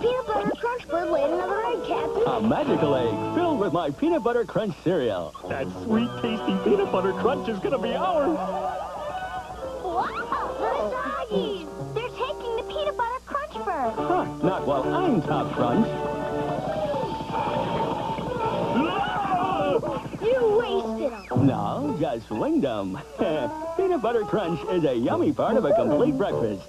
Peanut butter crunch bird laid another egg, Captain. A magical egg filled with my peanut butter crunch cereal. That sweet, tasty peanut butter crunch is gonna be ours. Wow! The Soggies! They're taking the peanut butter crunch bird. Huh, not while I'm top crunch. You wasted them. No, just winged 'em. peanut butter crunch is a yummy part of a complete breakfast.